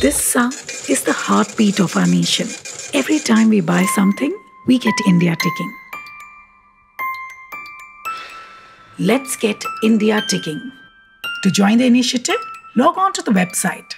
This sound is the heartbeat of our nation. Every time we buy something, we get India ticking. Let's get India ticking. To join the initiative, log on to the website